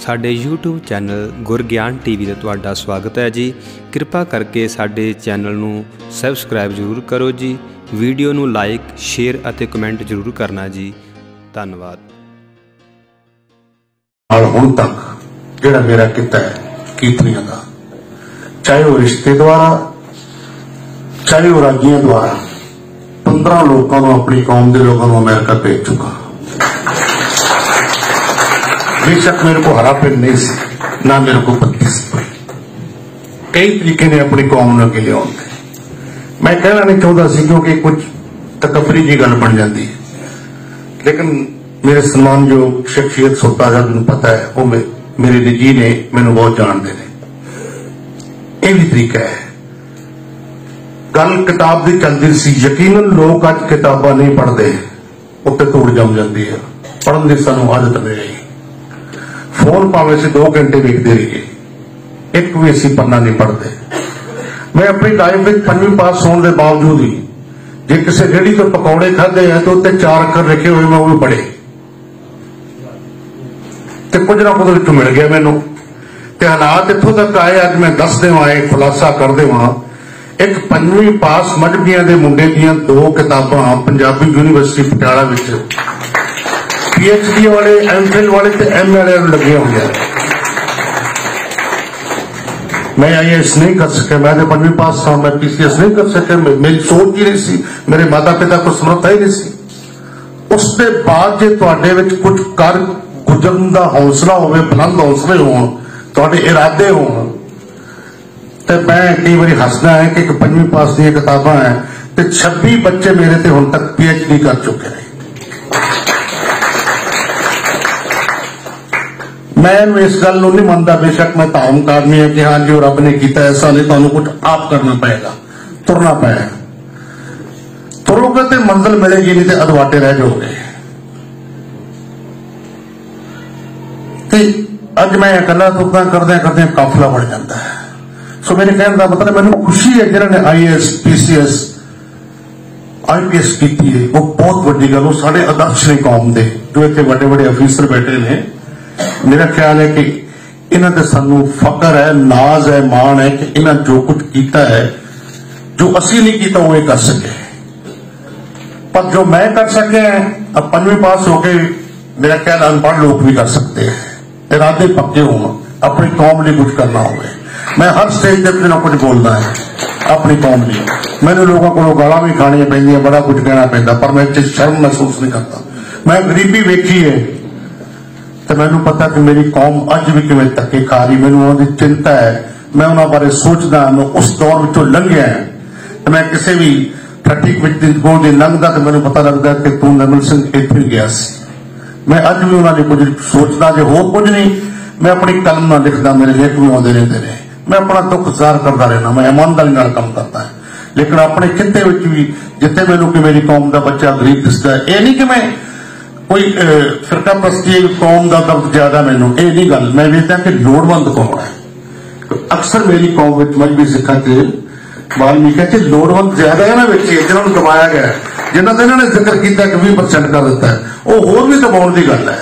ਸਾਡੇ YouTube channel Gurgyan TV ਤੇ ਤੁਹਾਡਾ ਸਵਾਗਤ ਹੈ ਜੀ। ਕਿਰਪਾ ਕਰਕੇ ਸਾਡੇ ਚੈਨਲ ਨੂੰ ਸਬਸਕ੍ਰਾਈਬ ਜ਼ਰੂਰ ਕਰੋ ਜੀ। ਵੀਡੀਓ ਨੂੰ ਲਾਈਕ, ਸ਼ੇਅਰ ਅਤੇ ਕਮੈਂਟ ਜ਼ਰੂਰ ਕਰਨਾ ਜੀ। ਧੰਨਵਾਦ। ਨਾਲ ਹੁਣ ਤੱਕ ਜਿਹੜਾ ਮੇਰਾ ਕਿੱਤਾ ਹੈ, ਕੀਰਤਨੀਆਂ ਦਾ, ਚਾਹੇ ਉਹ ਰਿਸ਼ਤੇ ਦੁਆਰਾ, ਚਾਹੇ ਉਹ ਰਾਜੀਆਂ ਦੁਆਰਾ 15 ਲੋਕਾਂ ਨੂੰ ਆਪਣੀ ਕੌਮ ਦੇ ਲੋਕਾਂ ਨੂੰ ਅਮਰੀਕਾ ਭੇਜ ਚੁੱਕਾ। ਬੇਸ਼ੱਕ ਮੇਰੇ ਕੋ ਹਰਾ ਪਿੰਡ ਨਹੀਂ ਸੀ ਨਾ ਮੇਰੇ ਕੋ ਪੱਤੀ ਸੀ ਕਈ ਤਰੀਕੇ ਨੇ ਆਪਣੀ ਕੌਮ ਨੂੰ ਅੱਗੇ ਲਿਆਉਣ ਦੇ ਮੈਂ ਕਹਿਣਾ ਨਹੀਂ ਚਾਹੁੰਦਾ ਸੀ ਕਿਉਂਕਿ ਕੁਝ ਤਕਬਰੀ ਜੀ ਗੱਲ ਬਣ ਜਾਂਦੀ ਹੈ ਲੇਕਿਨ ਮੇਰੇ ਸਨਮਾਨਯੋਗ ਸ਼ਖਸੀਅਤ ਸੁਲਤਾਨ ਸਾਹਿਬ ਨੂੰ ਪਤਾ ਹੈ ਉਹ ਮੇ- ਮੇਰੇ ਨਿੱਜੀ ਨੇ ਮੈਨੂੰ ਬਹੁਤ ਜਾਣਦੇ ਨੇ ਇਹ ਵੀ ਤਰੀਕਾ ਹੈ ਗੱਲ ਕਿਤਾਬ ਦੀ ਚੱਲਦੀ ਸੀ ਯਕੀਨਨ ਲੋਕ ਅੱਜ ਕਿਤਾਬਾਂ ਨਹੀਂ ਪੜ੍ਹਦੇ ਉੱਤੇ ਧੂੜ ਜੰਮ ਜਾਂਦੀ ਹੈ ਪੜ੍ਹਨ ਦੀ ਸਾਨੂੰ ਆਦਤ ਨਹੀਂ ਰਹੀ ਫੋਨ ਭਾਵੇਂ ਅਸੀਂ 2 ਘੰਟੇ ਵੇਖਦੇ ਰਹੀਏ, ਇੱਕ ਵੀ ਅਸੀਂ ਪੰਨਾ ਨਹੀਂ ਪੜਦੇ ਮੈਂ ਆਪਣੀ ਲਾਈਫ ਵਿੱਚ ਪੰਜਵੀਂ ਪਾਸ ਹੋਣ ਦੇ ਬਾਵਜੂਦ ਵੀ ਜੇ ਕਿਸੇ ਰੇੜੀ ਤੋਂ ਪਕੌੜੇ ਖਾਦੇ ਆ ਤਾਂ ਉੱਤੇ ਚਾਰ ਅੱਖਰ ਲਿਖੇ ਹੋਏ ਮੈਂ ਉਹ ਵੀ ਪੜ੍ਹੇ। ਤੇ ਕੁਝ ਨਾ ਕੁਝ ਵਿੱਚੋਂ ਮਿਲ ਗਿਆ ਮੈਨੂੰ। ਤੇ ਹਾਲਾਤ ਇੱਥੋਂ ਤੱਕ ਆਏ, ਅੱਜ ਮੈਂ ਦੱਸ ਦੇਵਾਂ ਇਹ ਖੁਲਾਸਾ ਕਰ ਦੇਵਾਂ ਇੱਕ ਪੰਜਵੀਂ ਪਾਸ ਮਜਬੀਆਂ ਦੇ ਮੁੰਡੇ ਦੀਆਂ ਦੋ ਕਿਤਾਬਾਂ ਪੰਜਾਬੀ ਯੂਨੀਵਰਸਿਟੀ ਪਟਿਆਲਾ ਵਿੱਚ ਪੀਐਚਡੀ ਵਾਲੇ ਐਮਫਿਲ ਵਾਲੇ ਤੇ ਐਮ ਵਾਲੇ ਨੂੰ ਲੱਗੀਆਂ ਹੋਈਆਂ। ਮੈਂ ਆਈਐਸ ਨਹੀਂ ਕਰ ਸਕਿਆ, ਮੈਂ ਤੇ ਪੰਜਵੀਂ ਪਾਸ ਸਾਂ, ਮੈਂ ਪੀਸੀਐਸ ਨਹੀਂ ਕਰ ਸਕਿਆ, ਮੇ- ਮੇਰੀ ਸੋਚ ਹੀ ਨਹੀਂ ਸੀ, ਮੇਰੇ ਮਾਤਾ ਪਿਤਾ ਕੋਲ ਸਮਰੱਥਾ ਹੀ ਨਹੀਂ ਸੀ। ਉਸ ਦੇ ਬਾਅਦ ਜੇ ਤੁਹਾਡੇ ਵਿੱਚ ਕੁਝ ਕਰ ਗੁਜ਼ਰਨ ਦਾ ਹੌਸਲਾ ਹੋਵੇ, ਬੁਲੰਦ ਹੌਸਲੇ ਹੋਣ, ਤੁਹਾਡੇ ਇਰਾਦੇ ਹੋਣ, ਤੇ ਮੈਂ ਕਈ ਵਾਰੀ ਹੱਸਦਾ ਹੈ ਕਿ ਇੱਕ ਪੰਜਵੀਂ ਪਾਸ ਦੀਆਂ ਕਿਤਾਬਾਂ ਹੈ ਤੇ 26 ਬੱਚੇ ਮੇਰੇ ਤੇ ਹੁਣ ਤੱਕ ਪੀਐਚਡੀ ਕਰ ਚੁੱਕੇ ਨੇ। ਮੈਂ ਇਹਨੂੰ ਇਸ ਗੱਲ ਨੂੰ ਨਹੀਂ ਮੰਨਦਾ ਬੇਸ਼ੱਕ ਮੈਂ ਧਾਰਮਿਕ ਆਦਮੀ ਹਾਂ ਕਿ ਹਾਂ ਜੋ ਰੱਬ ਨੇ ਕੀਤਾ ਐਸਾ ਨਹੀਂ ਤੁਹਾਨੂੰ ਕੁਝ ਆਪ ਕਰਨਾ ਪਏਗਾ ਤੁਰਨਾ ਪਏਗਾ ਤੁਰੋਗੇ ਤੇ ਮੰਜ਼ਿਲ ਮਿਲੇਗੀ ਨਹੀਂ ਤੇ ਅਦਵਾਟੇ ਰਹਿ ਜਾਓਗੇ ਤੇ ਅੱਜ ਮੈਂ ਇਕੱਲਾ ਤੁਰਦਾ ਕਰਦੇ ਕਰਦੇ ਕਾਫਲਾ ਬਣ ਜਾਂਦਾ ਹੈ ਸੋ ਮੇਰੇ ਕਹਿਣ ਦਾ ਮਤਲਬ ਮੈਨੂੰ ਖੁਸ਼ੀ ਹੈ ਜਿਹਨਾਂ ਨੇ ਆਈਐਸ ਪੀਸੀਐਸ ਆਈਪੀਐਸ ਕੀਤੀ ਹੈ ਉਹ ਬਹੁਤ ਵੱਡੀ ਗੱਲ ਉਹ ਸਾਡੇ ਆਦਰਸ਼ ਨੇ ਕੌਮ ਦੇ ਜੋ ਇੱਥੇ ਵੱਡੇ ਵੱਡੇ ਅਫੀਸਰ ਬੈਠੇ ਨੇ ਮੇਰਾ ਖਿਆਲ ਹੈ ਕਿ ਇਹਨਾਂ ਤੇ ਸਾਨੂੰ ਫਕਰ ਹੈ ਨਾਜ਼ ਹੈ ਮਾਣ ਹੈ ਕਿ ਇਹਨਾਂ ਜੋ ਕੁਝ ਕੀਤਾ ਹੈ ਜੋ ਅਸੀਂ ਨਹੀਂ ਕੀਤਾ ਉਹ ਇਹ ਕਰ ਸਕੇ ਪਰ ਜੋ ਮੈਂ ਕਰ ਸਕਿਆ ਅਬ ਪੰਜਵੀਂ ਪਾਸ ਹੋ ਕੇ ਮੇਰਾ ਖਿਆਲ ਅਨਪੜ੍ਹ ਲੋਕ ਵੀ ਕਰ ਸਕਦੇ ਹੈ ਇਰਾਦੇ ਪੱਕੇ ਹੋਣ ਆਪਣੀ ਕੌਮ ਲਈ ਕੁਝ ਕਰਨਾ ਹੋਵੇ ਮੈਂ ਹਰ ਸਟੇਜ ਤੇ ਕੁਝ ਨਾ ਕੁਝ ਬੋਲਦਾ ਹੈ ਆਪਣੀ ਕੌਮ ਲਈ ਮੈਨੂੰ ਲੋਕਾਂ ਕੋਲੋਂ ਗਾਲਾਂ ਵੀ ਖਾਣੀਆਂ ਪੈਂਦੀਆਂ ਬੜਾ ਕੁਝ ਕਹਿਣਾ ਪੈਂਦਾ ਪਰ ਮੈਂ ਇਹ 'ਚ ਸ਼ਰਮ ਮਹਿਸੂਸ ਨਹੀਂ ਕਰਦਾ ਮੈਂ ਗਰੀਬੀ ਵੇਖੀ ਹੈ ਤੇ ਮੈਨੂੰ ਪਤਾ ਕਿ ਮੇਰੀ ਕੌਮ ਅੱਜ ਵੀ ਕਿਵੇਂ ਧੱਕੇ ਖਾ ਰਹੀ ਮੈਨੂੰ ਉਹਦੀ ਚਿੰਤਾ ਹੈ। ਮੈਂ ਉਹਨਾਂ ਬਾਰੇ ਸੋਚਦਾ ਮੈਂ ਉਸ ਦੌਰ ਵਿੱਚੋਂ ਲੰਘਿਆ ਤੇ ਮੈਂ ਕਿਸੇ ਵੀ ਟ੍ਰੈਫਿਕ ਵਿੱਚ ਦੀ ਗੋਲ ਦੇ ਲੰਘਦਾ ਤੇ ਮੈਨੂੰ ਪਤਾ ਲੱਗਦਾ ਕਿ ਤੂੰ ਨਮਨ ਸਿੰਘ ਇੱਥੇ ਗਿਆ ਸੀ। ਮੈਂ ਅੱਜ ਵੀ ਉਹਨਾਂ ਦੀ ਕੁਝ ਸੋਚਦਾ, ਜੇ ਹੋਰ ਕੁਝ ਨਹੀਂ, ਮੈਂ ਆਪਣੀ ਕਲਮ ਨਾਲ ਲਿਖਦਾ, ਮੇਰੇ ਲੇਖ ਵੀ ਆਉਂਦੇ ਰਹਿੰਦੇ ਨੇ। ਮੈਂ ਆਪਣਾ ਦੁੱਖ ਜ਼ਾਹਰ ਕਰਦਾ ਰਹਿਣਾ ਮੈਂ ਇਮਾਨਦਾਰੀ ਨਾਲ ਕੰਮ ਕਰਦਾ ਹਾਂ। ਲੇਕਿਨ ਆਪਣੇ ਖਿੱਤੇ ਵਿੱਚ ਵੀ ਜਿੱਥੇ ਮੈਨੂੰ ਕਿ ਮੇਰੀ ਕੌਮ ਦਾ ਬੱਚਾ ਗਰੀਬ ਦਿਸਦਾ ਇਹ ਨਹੀਂ ਕਿ ਮੈਂ ਕੋਈ ਅਹ, ਫਿਰਕਾ ਪ੍ਰਸਤੀ ਕੌਮ ਦਾ ਦਰਦ ਜ਼ਿਆਦਾ ਮੈਨੂੰ ਇਹ ਨਹੀਂ ਗੱਲ। ਮੈਂ ਵੇਖਦਾ ਕਿ ਲੋੜਵੰਦ ਕੌਣ ਹੈ। ਅਕਸਰ ਮੇਰੀ ਕੌਮ ਵਿੱਚ ਮਜਬੀ ਸਿੱਖਾਂ ਤੇ ਵਾਲਮੀਕੀ ਚ ਲੋੜਵੰਦ ਜ਼ਿਆਦਾ ਹੈ ਨਾ ਵਿੱਚ ਜਿਹਨਾਂ ਨੂੰ ਦਬਾਇਆ ਗਿਆ ਜਿਨ੍ਹਾਂ ਦਾ ਇਹਨਾਂ ਨੇ ਜ਼ਿਕਰ ਕੀਤਾ ਕਿ 20% ਕਰ ਦਿੱਤਾ ਉਹ ਹੋਰ ਵੀ ਦਬਾਉਣ ਦੀ ਗੱਲ ਹੈ।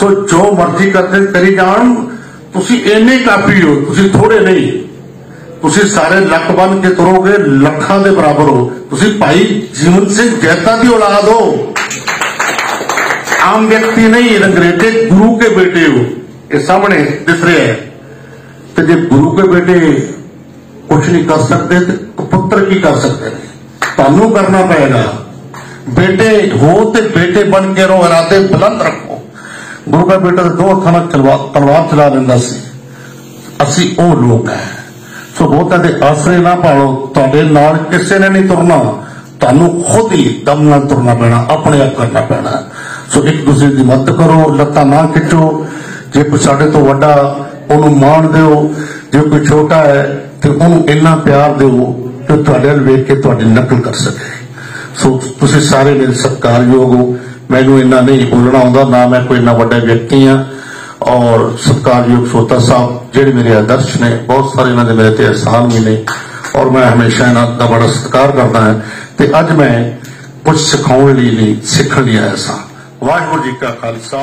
ਸੋ ਜੋ ਮਰਜ਼ੀ ਕਰਦੇ ਕਰੀ ਜਾਣ ਤੁਸੀਂ ਇੰਨੇ ਕਾਫੀ ਹੋ ਤੁਸੀਂ ਥੋੜੇ ਨਹੀਂ। ਤੁਸੀਂ ਸਾਰੇ ਲੱਕ ਬੰਨ ਕੇ ਤੁਰੋਗੇ ਲੱਖਾਂ ਦੇ ਬਰਾਬਰ ਹੋ। ਤੁਸੀਂ ਭਾਈ ਜੀਵਨ ਸਿੰਘ ਜੈਤਾ ਦੀ ਔਲਾਦ ਹੋ। ਆਮ ਵਿਅਕਤੀ ਨਹੀਂ ਰੰਗਰੇਟੇ ਗੁਰੂ ਕੇ ਬੇਟੇ ਹੋ। ਇਹ ਸਾਹਮਣੇ ਦਿਸ ਰਿਹਾ ਹੈ। ਤੇ ਜੇ ਗੁਰੂ ਕੇ ਬੇਟੇ ਕੁਝ ਨਹੀਂ ਕਰ ਸਕਦੇ, ਤੇ ਪੁੱਤਰ ਕੀ ਕਰ ਸਕਦੇ? ਤੁਹਾਨੂੰ ਕਰਨਾ ਪਏਗਾ। ਬੇਟੇ ਹੋ ਤੇ ਬੇਟੇ ਬਣ ਕੇ ਰਹੋ, ਇਰਾਦੇ ਬੁਲੰਦ ਰੱਖੋ। ਗੁਰੂ ਦਾ ਬੇਟਾ ਤਾਂ ਦੋ ਹੱਥਾਂ ਨਾਲ ਤਲਵਾਰ ਚਲਾ ਦਿੰਦਾ ਸੀ। ਅਸੀਂ ਉਹ ਲੋਕ ਹੈ। ਸੋ ਬਹੁਤਾਂ ਦੇ ਆਸਰੇ ਨਾ ਪਾਲੋ। ਤੁਹਾਡੇ ਨਾਲ ਕਿਸੇ ਨੇ ਨਹੀਂ ਤੁਰਨਾ। ਤੁਹਾਨੂੰ ਖੁਦ ਹੀ ਦਮ ਨਾਲ ਤੁਰਨਾ ਪੈਣਾ, ਆਪਣੇ ਆਪ ਕਰਨਾ ਪੈਣਾ। ਸੋ ਇੱਕ ਦੂਸਰੇ ਦੀ ਮਦਦ ਕਰੋ, ਲੱਤਾਂ ਨਾ ਖਿੱਚੋ। ਜੇ ਕੋਈ ਸਾਡੇ ਤੋਂ ਵੱਡਾ, ਉਹਨੂੰ ਮਾਣ ਦਿਓ। ਜੇ ਕੋਈ ਛੋਟਾ ਹੈ, ਤੇ ਉਹਨੂੰ ਇੰਨਾ ਪਿਆਰ ਦਿਓ ਕਿ ਤੁਹਾਡੇ ਵੱਲ ਵੇਖ ਕੇ ਤੁਹਾਡੀ ਨਕਲ ਕਰ ਸਕੇ। ਸੋ ਤੁਸੀਂ ਸਾਰੇ ਮੇਰੇ ਸਤਿਕਾਰਯੋਗ ਹੋ। ਮੈਨੂੰ ਇੰਨਾ ਨਹੀਂ ਬੋਲਣਾ ਆਉਂਦਾ, ਨਾ ਮੈਂ ਕੋਈ ਇੰਨਾ ਵੱਡਾ ਵਿਅਕਤੀ ਆ ਔਰ ਸਤਿਕਾਰਯੋਗ ਸੋਤਾ ਸਾਹਿਬ, ਜਿਹੜੇ ਮੇਰੇ ਆਦਰਸ਼ ਨੇ, ਬਹੁਤ ਸਾਰੇ ਇਹਨਾਂ ਦੇ ਮੇਰੇ ਤੇ ਅਹਿਸਾਨ ਵੀ ਨੇ। ਔਰ ਮੈਂ ਹਮੇਸ਼ਾ ਇਹਨਾਂ ਦਾ ਬੜਾ ਸਤਿਕਾਰ ਕਰਦਾ ਹਾਂ। ਤੇ ਅੱਜ ਮੈਂ ਕੁਝ ਸਿਖਾਉਣ ਲਈ ਨਹੀਂ, ਸਿੱਖਣ ਲਈ ਆਇਆ ਸਾਂ। ਵਾਹਿਗੁਰੂ ਜੀ ਕਾ ਖਾਲਸਾ